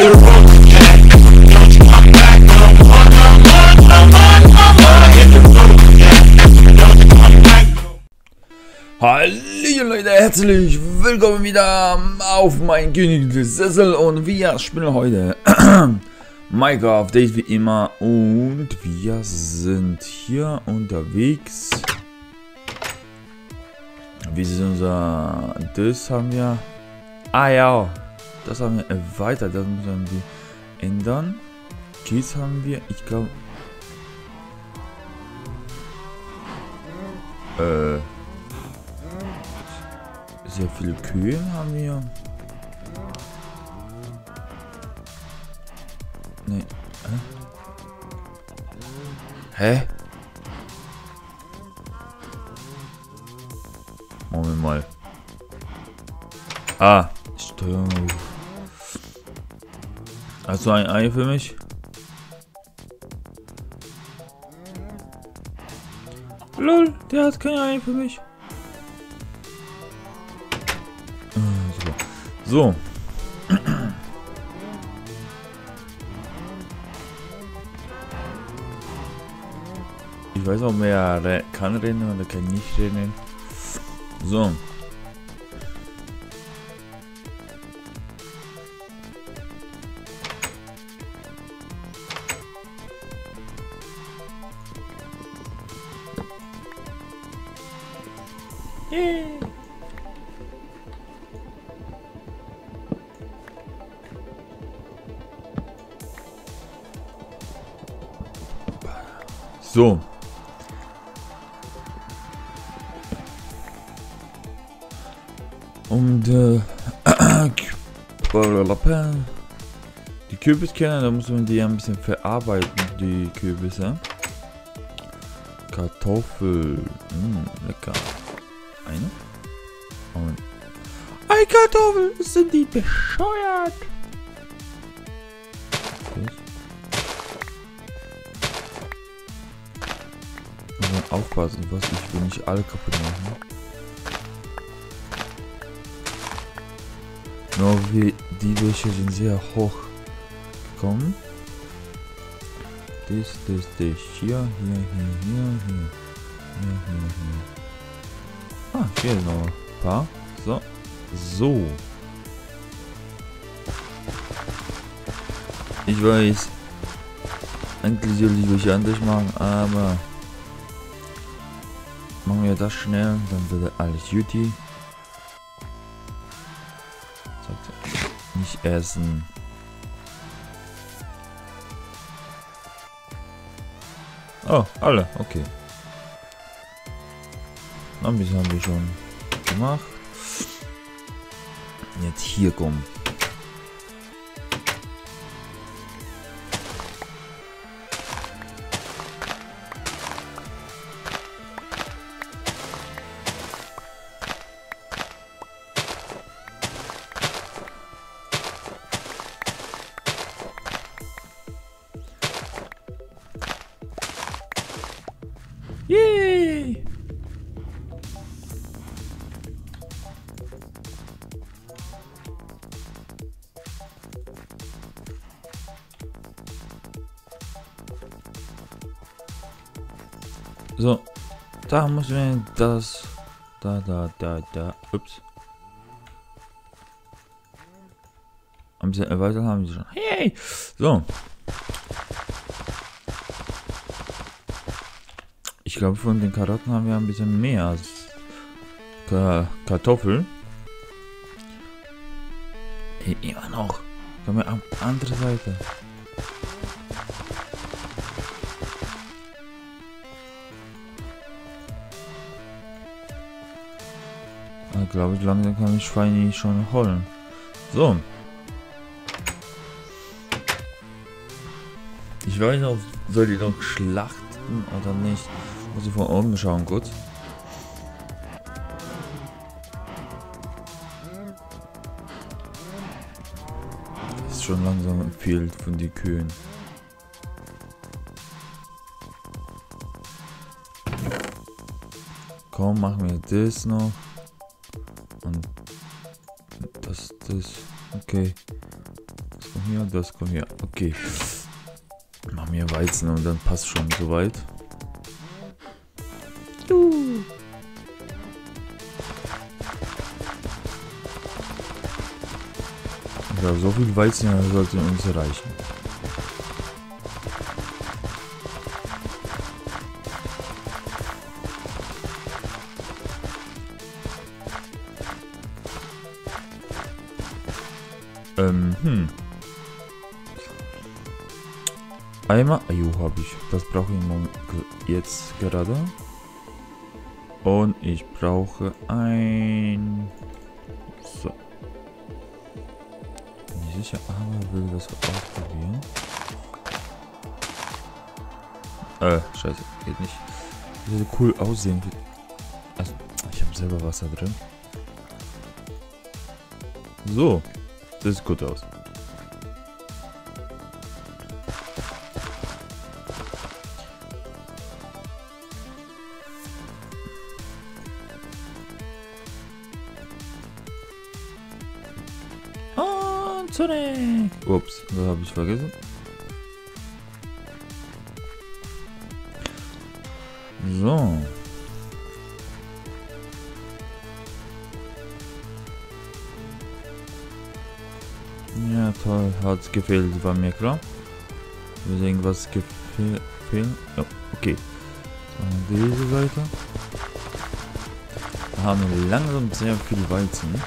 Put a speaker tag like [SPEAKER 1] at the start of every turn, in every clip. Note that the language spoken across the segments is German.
[SPEAKER 1] Hallo Leute, herzlich willkommen wieder auf mein königliches Sessel und wir spielen heute Minecraft Date wie immer und wir sind hier unterwegs. Wie ist unser... Das haben wir... Ah ja, das haben wir erweitert, das müssen wir ändern. Kies haben wir, ich glaube... Äh... Sehr viele Kühe haben wir. Nee. Hä? Hä? Moment mal. Ah, Hast du ein Ei für mich? Lol, der hat kein Ei für mich. So. Ich weiß auch mehr, re kann rennen oder kann nicht rennen. So. So. Und äh, die Kürbiskerne, da muss man die ein bisschen verarbeiten, die Kürbisse. Kartoffel, mm, lecker. Eine? Und ein Kartoffel, sind die bescheuert? Aufpassen, was ich will nicht alle kaputt machen. Nur wie die welche sind sehr hoch gekommen. Das, das, das. Hier, hier, hier, hier, hier. Hier, hier, hier. Ah, hier noch ein paar. So. So. Ich weiß. Eigentlich soll ich euch anders machen, aber machen wir das schnell, dann wird alles Juti. Nicht essen. Oh, alle, okay. Ein bisschen haben wir schon gemacht. Jetzt hier kommen. So, da müssen wir das, da, da, da, da, ups. Ein bisschen erweitert haben sie schon. Hey! So. Ich glaube, von den Karotten haben wir ein bisschen mehr als Ka Kartoffeln. Hey, immer noch. Kommen wir auf andere Seite. Da glaube ich, langsam kann ich Schweine schon holen. So. Ich weiß noch, soll ich noch schlachten oder nicht? Muss ich von oben schauen kurz. Ist schon langsam viel von den Kühen. Komm, machen wir das noch. Das. Okay. Das kommt hier, das kommt hier. Okay. Machen wir Weizen und dann passt schon soweit. Ja, so viel Weizen sollte uns reichen. Ähm, hm. Einmal, jo, habe ich. Das brauche ich jetzt gerade. Und ich brauche ein... So. Nicht sicher, aber will das ausprobieren. Äh, scheiße, geht nicht. Das würde cool aussehen. Also, ich habe selber Wasser drin. So. Das sieht gut aus. Und zurück. Ups, das habe ich vergessen. So. Hat's gefehlt, war mir klar. Wir irgendwas gefehlt. Ja, okay. So, diese Seite. Da haben wir langsam sehr viel Weizen.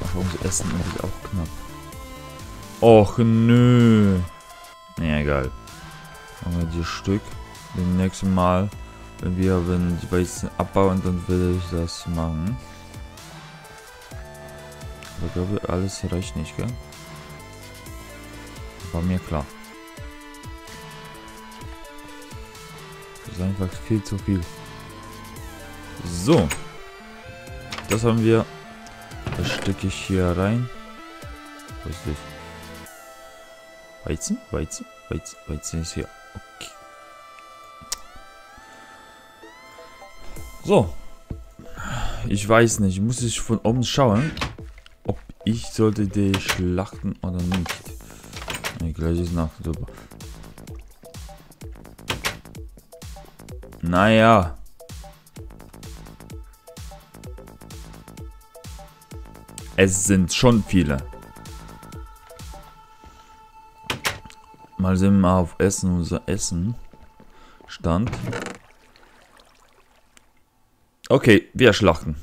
[SPEAKER 1] Aber unser Essen ist auch knapp. Och nö. Ja, egal. Machen wir die Stück. Beim nächsten Mal wenn wir wenn die Weizen abbauen, dann will ich das machen. Aber ich glaube, alles reicht nicht, gell? War mir klar. Das ist einfach viel zu viel. So. Das haben wir. Das stecke ich hier rein. Was ist das? Weizen? Weizen? Weizen? Weizen ist hier. Okay. So. Ich weiß nicht. Muss ich von oben schauen, ob ich sollte die schlachten oder nicht. Nee, gleich ist Nacht. Super. Naja. Es sind schon viele. Mal sehen wir auf Essen, unser Essen. Stand. Okay, wir schlachten.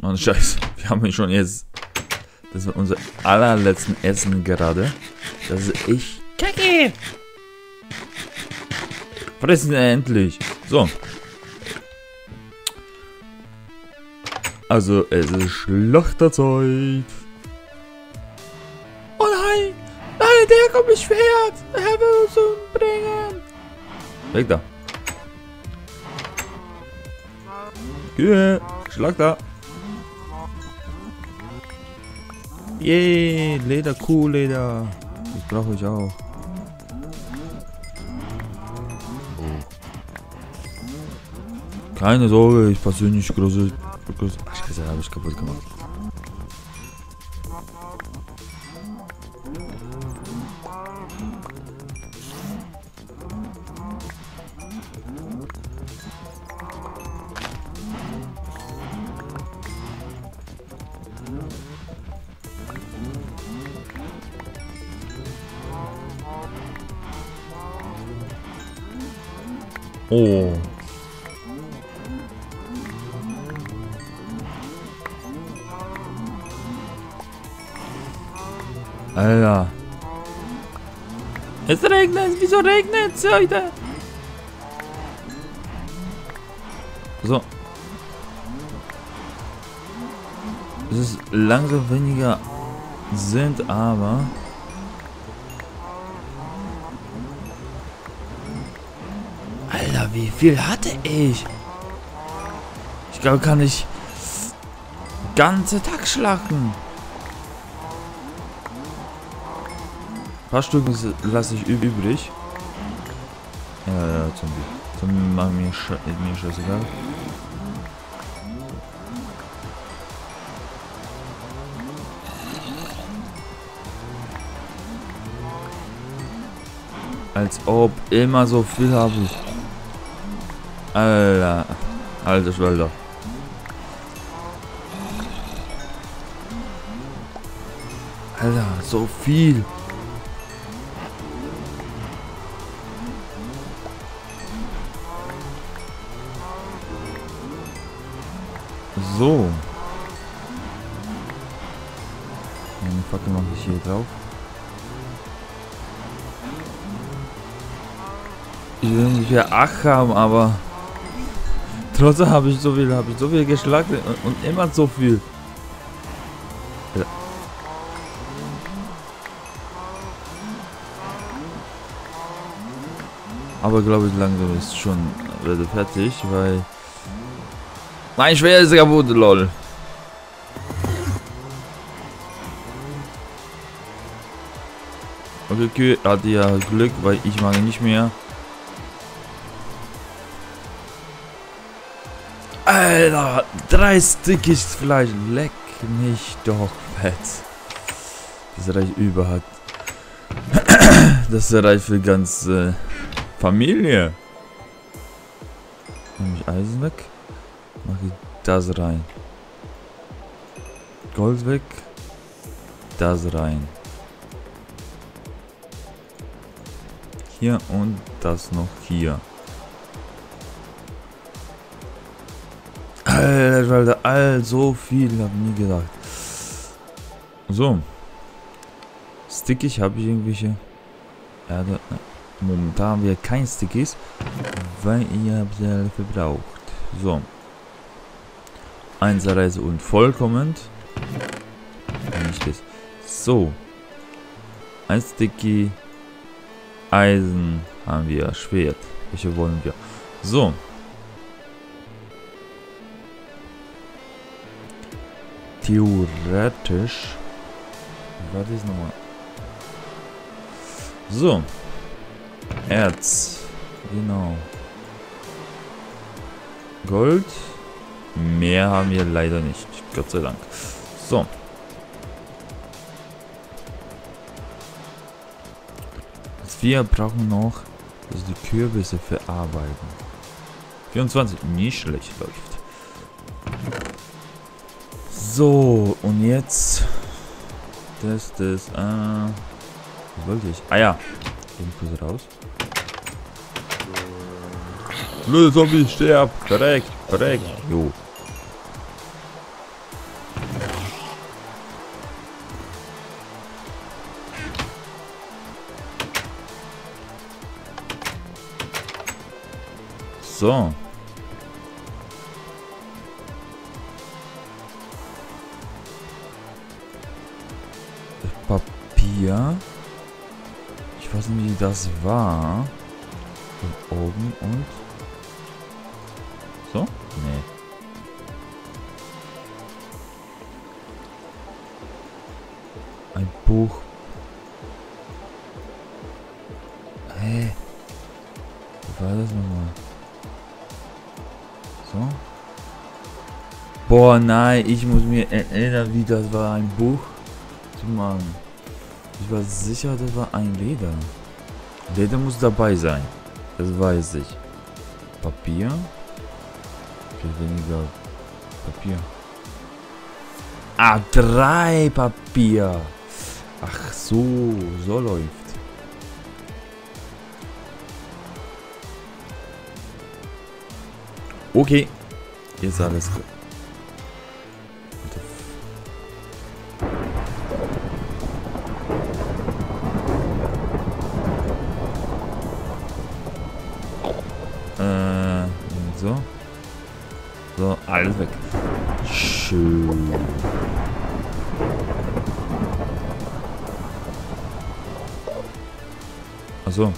[SPEAKER 1] Und Scheiße, wir haben schon jetzt. Das war unser allerletzten Essen gerade. Das ist echt kacke. Fressen endlich. So. Also, es ist Schlachterzeit. Oh nein! Nein, der kommt mich Schwert! Er will uns umbringen! Weg da. Kühe, schlag da. Yay, Leder, Kuhleder. Das brauche ich auch. Keine Sorge, ich passe nicht große. große Ach, Scheiße, habe ich kaputt gemacht. Oh. Alter. Es regnet, wieso regnet es heute? So. Es ist langsam weniger sind, aber... wie viel hatte ich? Ich glaube, kann ich ganze Tag schlachten. Ein paar Stück lasse ich übrig. Ja, ja, Zombie. Zombie machen mir, sch äh, mir scheißegal. Als ob immer so viel habe ich. Alter. Alter Schwalter. Alter, so viel. So. Eine Fackel mache ich hier drauf. Ich will ungefähr 8 haben, aber trotzdem habe ich so viel, habe ich so viel geschlagen und, und immer so viel. Aber glaube ich langsam ist schon fertig, weil mein Schwer ist kaputt, lol. Okay, hatte ja Glück, weil ich mag nicht mehr. Alter, drei Stickies Fleisch. Leck mich doch fett. Das reicht überhaupt. Das reicht für ganze Familie. Nehme ich Eisen weg. Mache ich das rein. Gold weg. Das rein. Hier und das noch hier. Alter, all so viel, hab nie gedacht. So. Stickig habe ich irgendwelche Erde. Momentan haben wir kein Stickies, weil ihr habt ja verbraucht. So. Einserreise und vollkommen. So. Ein Sticky. Eisen haben wir. Schwert. Welche wollen wir? So. Theoretisch. Was ist nochmal? So. Erz. Genau. Gold. Mehr haben wir leider nicht. Gott sei Dank. So. Wir brauchen noch also die Kürbisse verarbeiten. 24. Nicht schlecht läuft. So, und jetzt. Das, das, äh. Was wollte ich? Ah ja. Eben kurz raus. Blöde Zombie, sterb! Korrekt, korrekt. Jo. So. Papier. Ich weiß nicht, wie das war. Und oben und... So? Nee. Ein Buch. Hä? Wie war das nochmal? So? Boah, nein, ich muss mir erinnern, wie das war, ein Buch zu machen. Ich war sicher, das war ein Leder. Leder muss dabei sein. Das weiß ich. Papier. Viel weniger Papier. Ah, drei Papier. Ach so, so läuft. Okay. Jetzt alles Schön. Achso.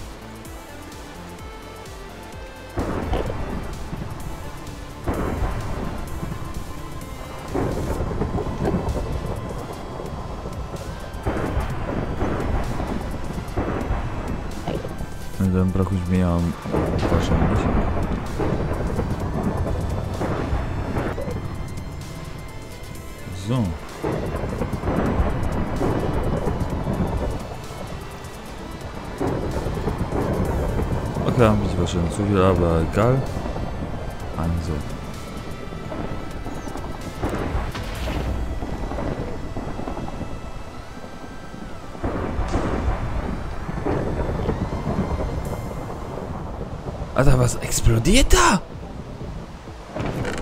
[SPEAKER 1] Und dann brauche ich mehr ähm, wahrscheinlich. So. wahrscheinlich zu viel, aber egal. Also. Alter, was explodiert da?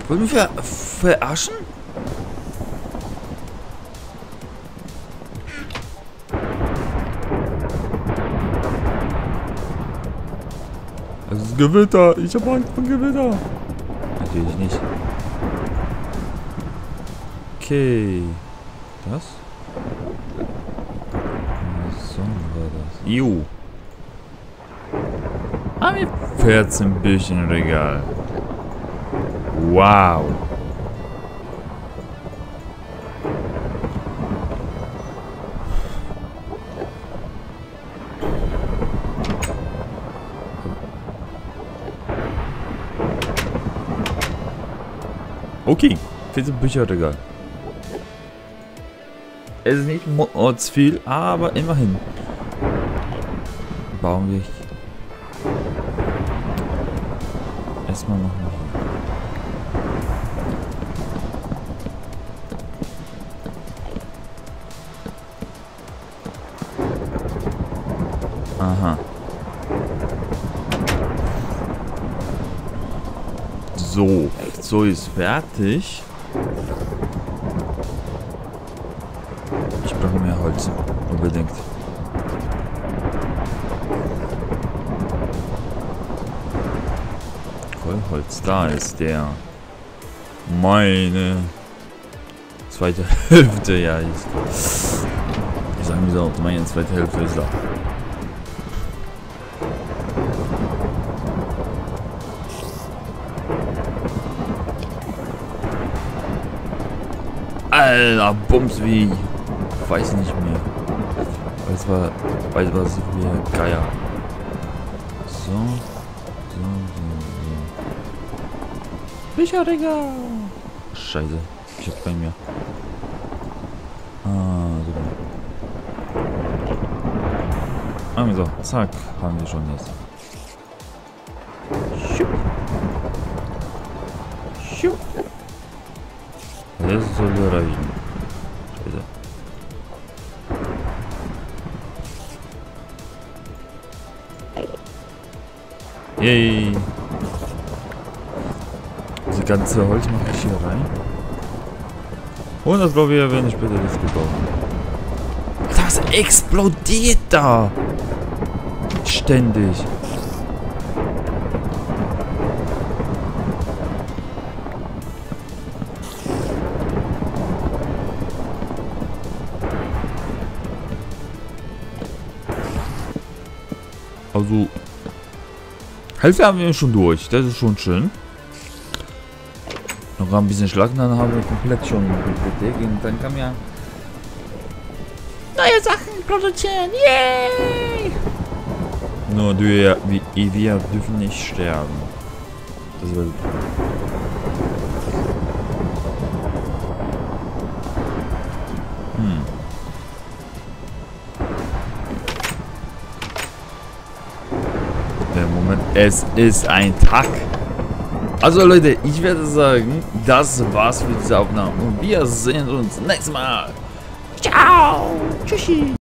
[SPEAKER 1] Wollen wir ver verarschen? Gewitter. Ich habe Angst vor Gewitter. Natürlich nicht. Okay. Das? Was Sonne war das? Jo. Haben wir 14 Bücher im Regal. Wow. Okay, 14 Bücher Regal. Es ist nicht mords viel, aber immerhin. Bauen wir erstmal noch mal. Aha. So, so ist fertig. Ich brauche mehr Holz. Unbedingt. Vollholz. Da ist der. Meine zweite Hälfte. Ja, ich, ich sage mir so, meine zweite Hälfte ist da. Alter, Bums wie. Weiß nicht mehr. Weiß war. Weiß was wie Geier. So. So, so, so. Bücherregal. Scheiße. Ich hab keinen mehr. Ah, super. Also, zack, haben wir schon jetzt. Schupp. Schupp. Das soll reichen. Scheiße. Yay. Das ganze Holz mache ich hier rein. Und das glaube ich, wenn ich später das gebaut. Das explodiert da! Ständig. Also, Hälfte haben wir schon durch. Das ist schon schön. Noch ein bisschen Schlag, dann haben wir komplett schon Bibliothek. Und dann kann ja neue Sachen produzieren. Yay! Nur wir, wir, wir dürfen nicht sterben. Das wird. Es ist ein Tag. Also Leute, ich werde sagen, das war's für diese Aufnahme. Und wir sehen uns nächstes Mal. Ciao. Tschüssi.